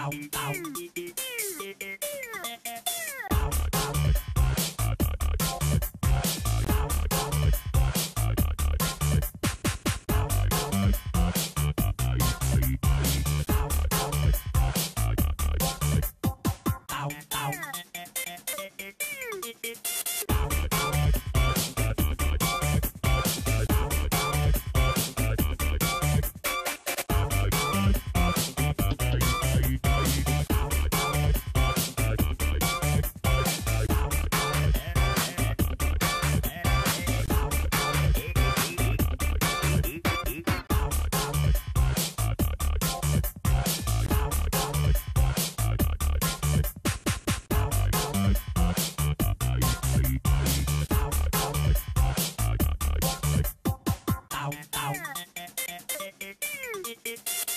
bow, bow. it.